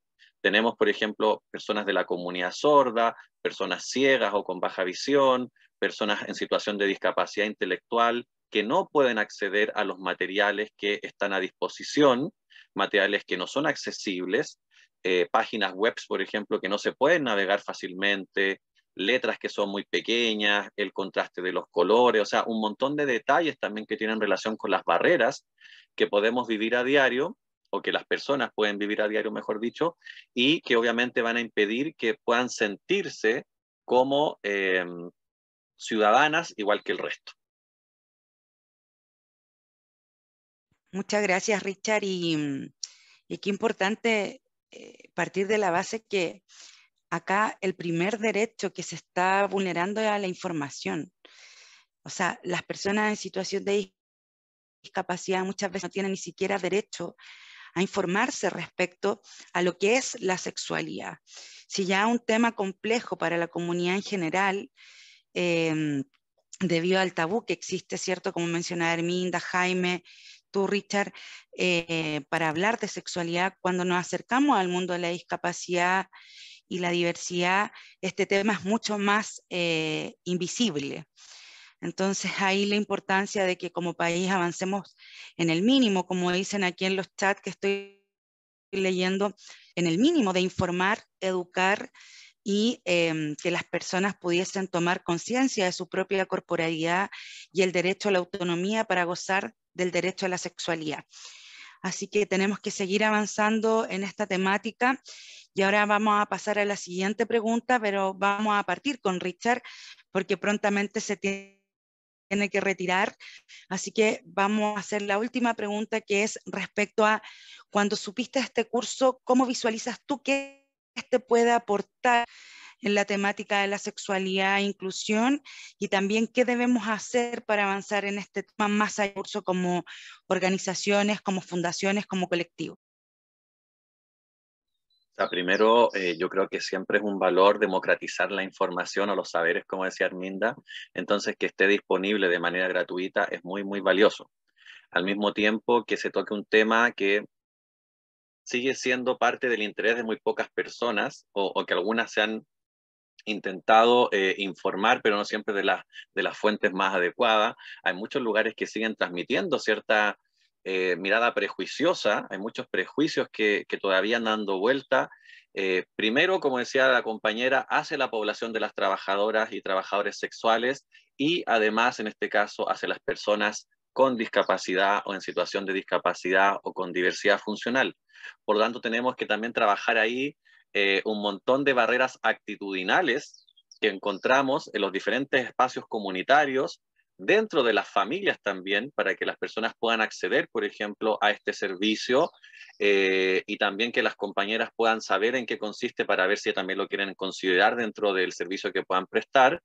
Tenemos, por ejemplo, personas de la comunidad sorda, personas ciegas o con baja visión, personas en situación de discapacidad intelectual que no pueden acceder a los materiales que están a disposición, materiales que no son accesibles, eh, páginas web, por ejemplo, que no se pueden navegar fácilmente, letras que son muy pequeñas, el contraste de los colores, o sea, un montón de detalles también que tienen relación con las barreras que podemos vivir a diario o que las personas pueden vivir a diario, mejor dicho, y que obviamente van a impedir que puedan sentirse como em, ciudadanas igual que el resto. Muchas gracias, Richard. Y, qué importante eh, partir de la base que acá el primer derecho que se está vulnerando es a la información. O sea, las personas en situación de discapacidad muchas veces no tienen ni siquiera derecho a informarse respecto a lo que es la sexualidad. Si ya un tema complejo para la comunidad en general, em, debido al tabú que existe, ¿cierto? Como mencionaba Herminda, Jaime, tú, Richard, eh, para hablar de sexualidad, cuando nos acercamos al mundo de la discapacidad y la diversidad, este tema es mucho más eh, invisible. Entonces, ahí la importancia de que como país avancemos en el mínimo, como dicen aquí en los chats que estoy leyendo, en el mínimo de informar, educar y em, que las personas pudiesen tomar conciencia de su propia corporalidad y el derecho a la autonomía para gozar del derecho a la sexualidad. Así que tenemos que seguir avanzando en esta temática y ahora vamos a pasar a la siguiente pregunta, pero vamos a partir con Richard porque prontamente se tiene que retirar. Así que vamos a hacer la última pregunta que es respecto a cuando supiste este curso, ¿cómo visualizas tú que este puede aportar en la temática de la sexualidad e inclusión y también qué debemos hacer para avanzar en este tema más allá como organizaciones, como fundaciones, como colectivos. primero, eh, yo creo que siempre es un valor democratizar la información o los saberes, como decía Arminda, entonces que esté disponible de manera gratuita es muy, muy valioso. Al mismo tiempo que se toque un tema que sigue siendo parte del interés de muy pocas personas o, que algunas sean intentado eh, informar, pero no siempre de, de las fuentes más adecuadas. Hay muchos lugares que siguen transmitiendo cierta eh, mirada prejuiciosa, hay muchos prejuicios que, todavía andan dando vuelta. Eh, primero, como decía la compañera, hace la población de las trabajadoras y trabajadores sexuales y además, en este caso, hace las personas con discapacidad o en situación de discapacidad o con diversidad funcional. Por lo tanto, tenemos que también trabajar ahí eh, un montón de barreras actitudinales que encontramos en los diferentes espacios comunitarios, dentro de las familias también, para que las personas puedan acceder, por ejemplo, a este servicio eh, y también que las compañeras puedan saber en qué consiste para ver si también lo quieren considerar dentro del servicio que puedan prestar.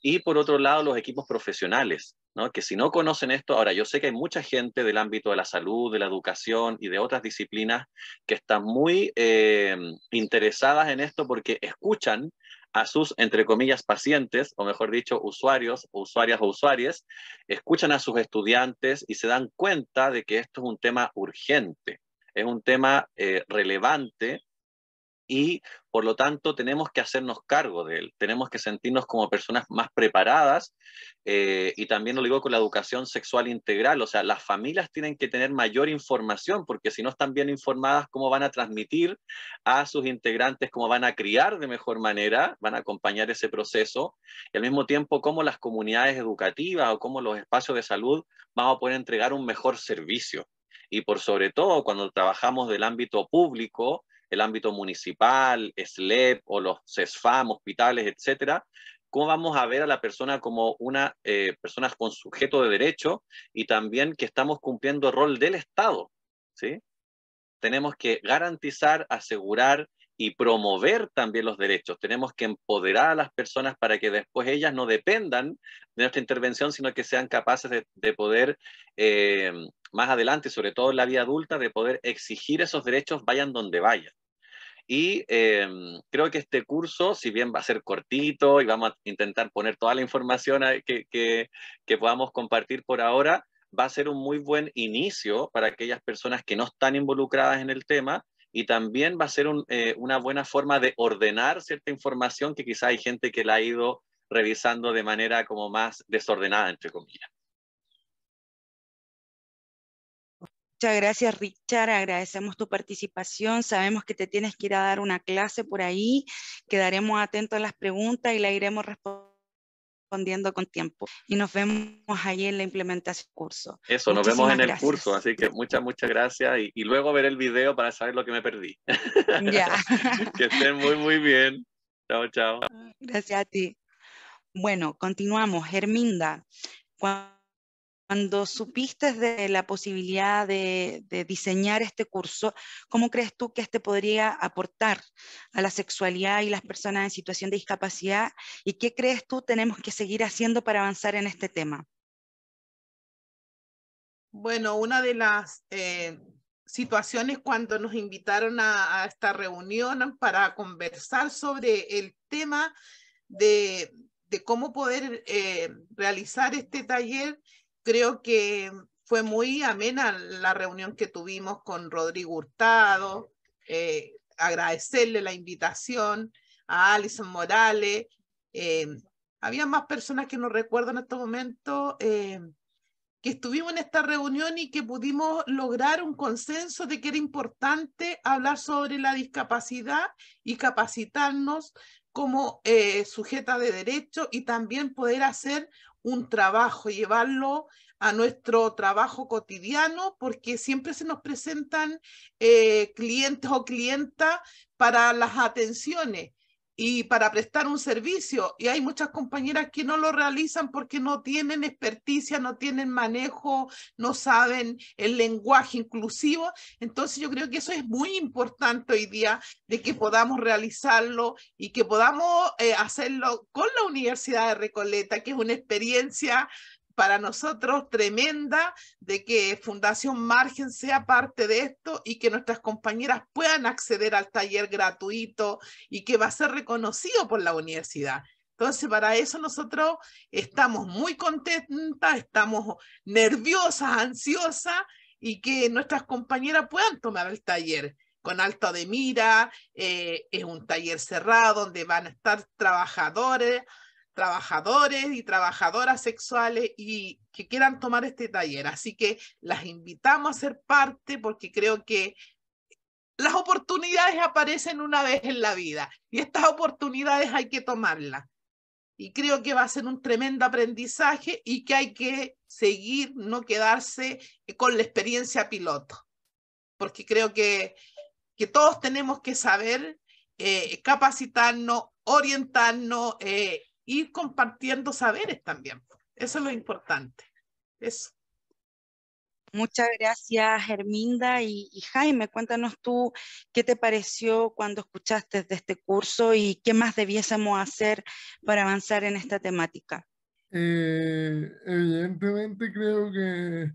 Y por otro lado, los equipos profesionales, que si no conocen esto, ahora yo sé que hay mucha gente del ámbito de la salud, de la educación y de otras disciplinas que están muy eh, interesadas en esto porque escuchan a sus, entre comillas, pacientes, o mejor dicho, usuarios, usuarias o usuarias, escuchan a sus estudiantes y se dan cuenta de que esto es un tema urgente, es un tema eh, relevante y por lo tanto tenemos que hacernos cargo de él, tenemos que sentirnos como personas más preparadas eh, y también lo digo con la educación sexual integral, o sea, las familias tienen que tener mayor información porque si no están bien informadas, ¿cómo van a transmitir a sus integrantes, cómo van a criar de mejor manera, van a acompañar ese proceso y al mismo tiempo cómo las comunidades educativas o cómo los espacios de salud van a poder entregar un mejor servicio. Y por sobre todo, cuando trabajamos del ámbito público, el ámbito municipal, SLEP o los CESFAM, hospitales, etcétera, cómo vamos a ver a la persona como una eh, persona con sujeto de derecho y también que estamos cumpliendo el rol del Estado, ¿sí? Tenemos que garantizar, asegurar y promover también los derechos. Tenemos que empoderar a las personas para que después ellas no dependan de nuestra intervención, sino que sean capaces de, poder, eh, más adelante, sobre todo en la vida adulta, de poder exigir esos derechos vayan donde vayan. Y em, creo que este curso, si bien va a ser cortito y vamos a intentar poner toda la información que, que, que podamos compartir por ahora, va a ser un muy buen inicio para aquellas personas que no están involucradas en el tema y también va a ser eh, una buena forma de ordenar cierta información que quizá hay gente que la ha ido revisando de manera como más desordenada, entre comillas. Muchas gracias, Richard. Agradecemos tu participación. Sabemos que te tienes que ir a dar una clase por ahí. Quedaremos atentos a las preguntas y la iremos respondiendo con tiempo. Y nos vemos ahí en la implementación del curso. Eso, nos vemos en el curso. Así que muchas, muchas gracias. Y, luego ver el video para saber lo que me perdí. Ya. que estén muy, muy bien. Chao, chao. Gracias a ti. Bueno, continuamos. Germinda, cuando supiste de la posibilidad de, diseñar este curso, ¿cómo crees tú que este podría aportar a la sexualidad y las personas en situación de discapacidad? ¿Y qué crees tú tenemos que seguir haciendo para avanzar en este tema? Bueno, una de las eh, situaciones cuando nos invitaron a, esta reunión para conversar sobre el tema de, cómo poder eh, realizar este taller, creo que fue muy amena la reunión que tuvimos con Rodrigo Hurtado, eh, agradecerle la invitación a Alison Morales. Eh, había más personas que no recuerdo en este momento eh, que estuvimos en esta reunión y que pudimos lograr un consenso de que era importante hablar sobre la discapacidad y capacitarnos como sujeta de derecho y también poder hacer un trabajo, llevarlo a nuestro trabajo cotidiano, porque siempre se nos presentan eh, clientes o clientas para las atenciones y para prestar un servicio. Y hay muchas compañeras que no lo realizan porque no tienen experticia, no tienen manejo, no saben el lenguaje inclusivo. Entonces yo creo que eso es muy importante hoy día de que podamos realizarlo y que podamos eh, hacerlo con la Universidad de Recoleta, que es una experiencia para nosotros tremenda de que Fundación Margen sea parte de esto y que nuestras compañeras puedan acceder al taller gratuito y que va a ser reconocido por la universidad. Entonces, para eso nosotros estamos muy contentas, estamos nerviosas, ansiosas y que nuestras compañeras puedan tomar el taller con alto de mira. Eh, es un taller cerrado donde van a estar trabajadores trabajadores y trabajadoras sexuales y que quieran tomar este taller. Así que las invitamos a ser parte porque creo que las oportunidades aparecen una vez en la vida y estas oportunidades hay que tomarlas. Y creo que va a ser un tremendo aprendizaje y que hay que seguir, no quedarse con la experiencia piloto, porque creo que, que todos tenemos que saber eh, capacitarnos, orientarnos, eh, ir compartiendo saberes también. Eso es lo importante. Eso. Muchas gracias, Germinda. Y, Jaime, cuéntanos tú qué te pareció cuando escuchaste de este curso y qué más debiésemos hacer para avanzar en esta temática. Eh, evidentemente creo que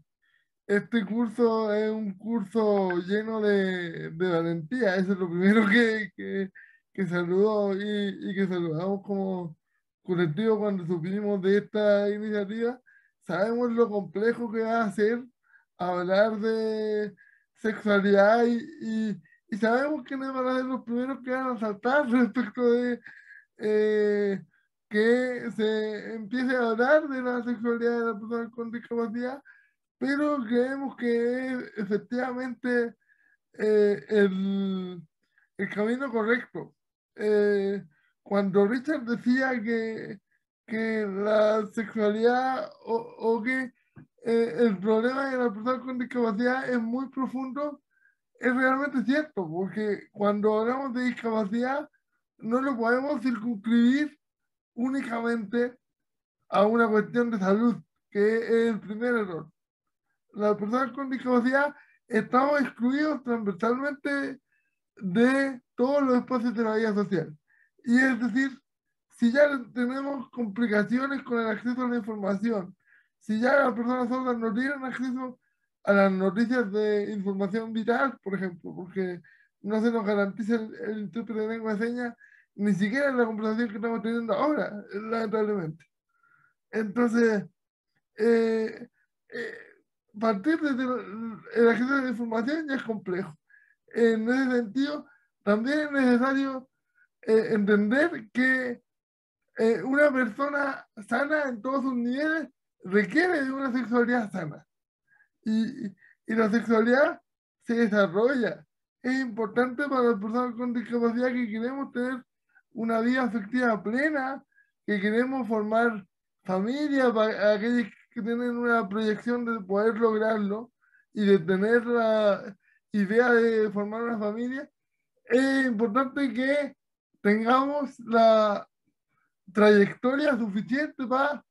este curso es un curso lleno de, valentía. Eso es lo primero que, que, que saludo y, y que saludamos como, colectivo cuando supimos de esta iniciativa, sabemos lo complejo que va a ser hablar de sexualidad y, y, sabemos que van a ser los primeros que van a saltar respecto de eh, que se empiece a hablar de la sexualidad de las personas con discapacidad, pero creemos que es efectivamente eh, el, el, camino correcto. Eh, cuando Richard decía que, que la sexualidad o, que eh, el problema de la persona con discapacidad es muy profundo, es realmente cierto, porque cuando hablamos de discapacidad no lo podemos circunscribir únicamente a una cuestión de salud, que es el primer error. Las personas con discapacidad estamos excluidos transversalmente de todos los espacios de la vida social. Y es decir, si ya tenemos complicaciones con el acceso a la información, si ya las personas sordas no tienen acceso a las noticias de información vital, por ejemplo, porque no se nos garantiza el, intérprete de lengua de señas, ni siquiera en la conversación que estamos teniendo ahora, lamentablemente. Entonces, eh, eh, partir desde el acceso a la información ya es complejo. En ese sentido, también es necesario eh, entender que una persona sana en todos sus niveles requiere de una sexualidad sana. Y, y la sexualidad se desarrolla. Es importante para las personas con discapacidad que queremos tener una vida afectiva plena, que queremos formar familia para aquellos que tienen una proyección de poder lograrlo y de tener la idea de formar una familia, es importante que tengamos la trayectoria suficiente para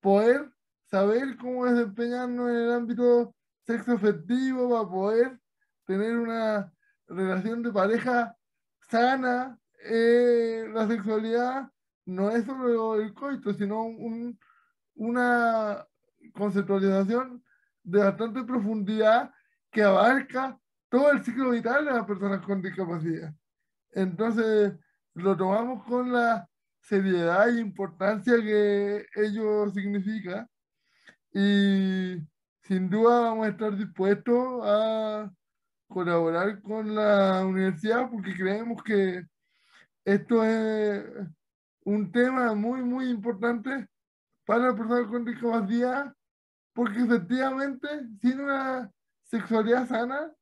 poder saber cómo desempeñarnos en el ámbito sexo afectivo, para poder tener una relación de pareja sana. Eh, la sexualidad no es solo el coito, sino una conceptualización de bastante profundidad que abarca todo el ciclo vital de las personas con discapacidad. Entonces, lo tomamos con la seriedad e importancia que ello significa y sin duda vamos a estar dispuestos a colaborar con la universidad porque creemos que esto es un tema muy, muy importante para personas con discapacidad porque efectivamente sin una sexualidad sana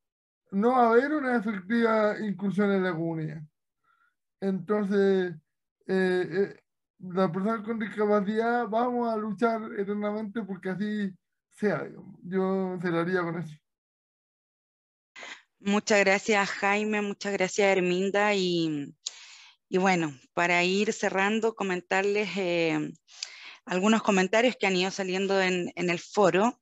no va a haber una efectiva inclusión en la comunidad. Entonces, eh, eh, las personas con discapacidad vamos a luchar eternamente porque así sea. Yo cerraría con eso. Muchas gracias Jaime, muchas gracias Herminda y, bueno, para ir cerrando, comentarles eh, algunos comentarios que han ido saliendo en, el foro.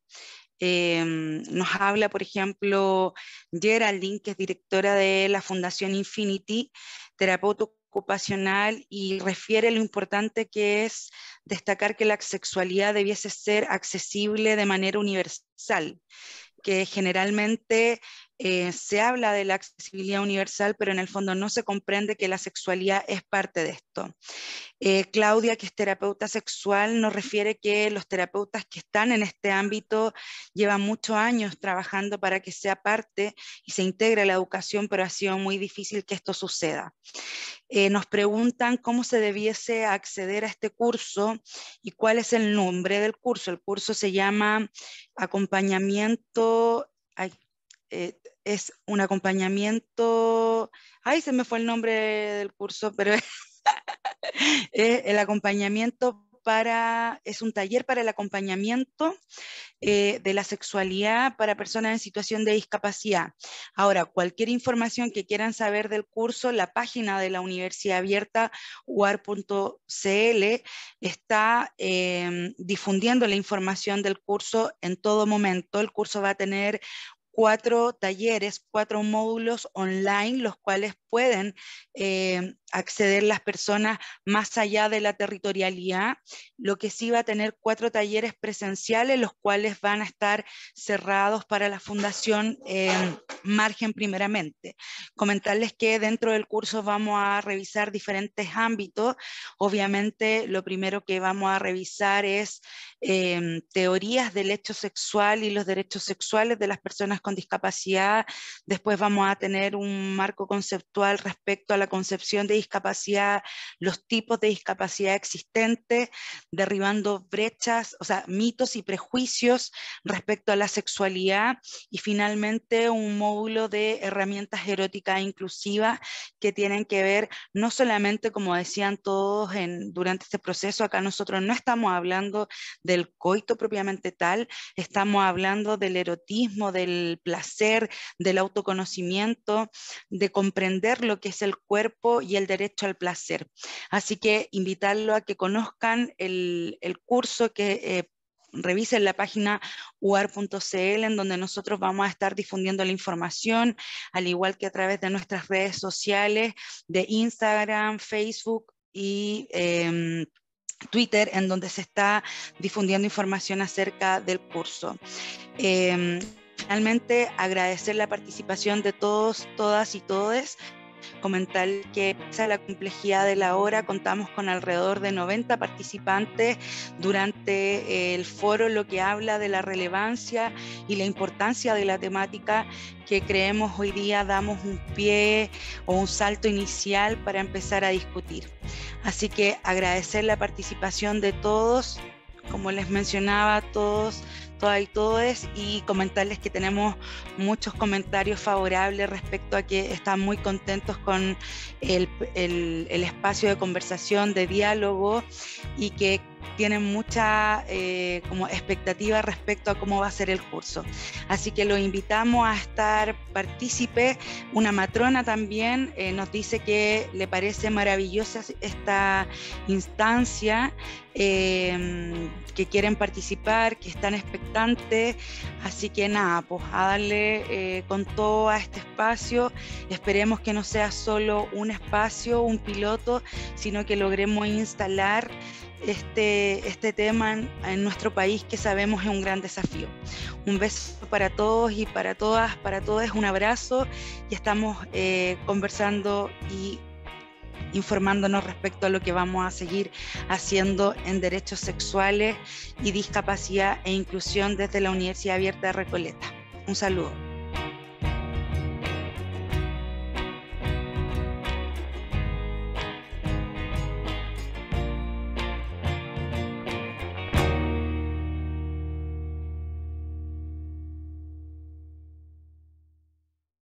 Em, nos habla, por ejemplo, Geraldine, que es directora de la Fundación Infinity, terapeuta ocupacional y refiere lo importante que es destacar que la sexualidad debiese ser accesible de manera universal, que generalmente eh, se habla de la accesibilidad universal, pero en el fondo no se comprende que la sexualidad es parte de esto. Eh, Claudia, que es terapeuta sexual, nos refiere que los terapeutas que están en este ámbito llevan muchos años trabajando para que sea parte y se integre la educación, pero ha sido muy difícil que esto suceda. Eh, nos preguntan cómo se debiese acceder a este curso y cuál es el nombre del curso. El curso se llama Acompañamiento... Eh, es un acompañamiento, ay, se me fue el nombre del curso, pero es el acompañamiento para, es un taller para el acompañamiento eh, de la sexualidad para personas en situación de discapacidad. Ahora, cualquier información que quieran saber del curso, la página de la Universidad Abierta, uar.cl, está em, difundiendo la información del curso en todo momento. El curso va a tener cuatro talleres, cuatro módulos online, los cuales pueden eh, acceder las personas más allá de la territorialidad, lo que sí va a tener cuatro talleres presenciales, los cuales van a estar cerrados para la Fundación eh, Margen primeramente. Comentarles que dentro del curso vamos a revisar diferentes ámbitos. Obviamente, lo primero que vamos a revisar es eh, teorías del hecho sexual y los derechos sexuales de las personas con discapacidad. Después vamos a tener un marco conceptual respecto a la concepción de discapacidad, los tipos de discapacidad existentes, derribando brechas, o sea, mitos y prejuicios respecto a la sexualidad y finalmente un módulo de herramientas eróticas inclusivas que tienen que ver no solamente, como decían todos en, durante este proceso, acá nosotros no estamos hablando del coito propiamente tal, estamos hablando del erotismo, del placer, del autoconocimiento, de comprender lo que es el cuerpo y el derecho al placer. Así que invitarlo a que conozcan el, curso que... Eh, revisen la página uar.cl en donde nosotros vamos a estar difundiendo la información, al igual que a través de nuestras redes sociales de Instagram, Facebook y em, Twitter, en donde se está difundiendo información acerca del curso. Em, finalmente, agradecer la participación de todos, todas y todes Comentar que pese a la complejidad de la hora, contamos con alrededor de 90 participantes durante el foro, lo que habla de la relevancia y la importancia de la temática que creemos hoy día damos un pie o un salto inicial para empezar a discutir. Así que agradecer la participación de todos, como les mencionaba, todos todas y todos y comentarles que tenemos muchos comentarios favorables respecto a que están muy contentos con el, el espacio de conversación, de diálogo y que tienen mucha eh, como expectativa respecto a cómo va a ser el curso. Así que lo invitamos a estar partícipe. Una matrona también eh, nos dice que le parece maravillosa esta instancia, em, que quieren participar, que están expectantes. Así que nada, pues a darle eh, con todo a este espacio. Esperemos que no sea solo un espacio, un piloto, sino que logremos instalar este, este tema en, nuestro país que sabemos es un gran desafío. Un beso para todos y para todas, para todos un abrazo y estamos eh, conversando y informándonos respecto a lo que vamos a seguir haciendo en derechos sexuales y discapacidad e inclusión desde la Universidad Abierta de Recoleta. Un saludo.